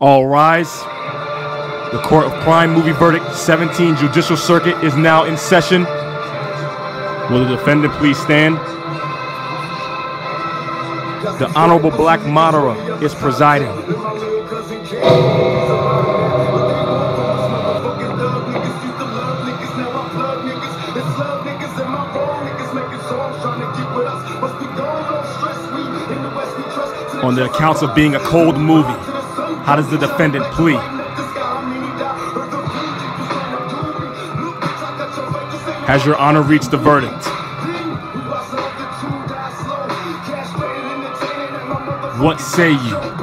All rise. The Court of Crime Movie Verdict 17 Judicial Circuit is now in session. Will the defendant please stand? The Honorable Black Madara is presiding. On the accounts of being a cold movie, how does the defendant plea? Has your honor reached the verdict? What say you?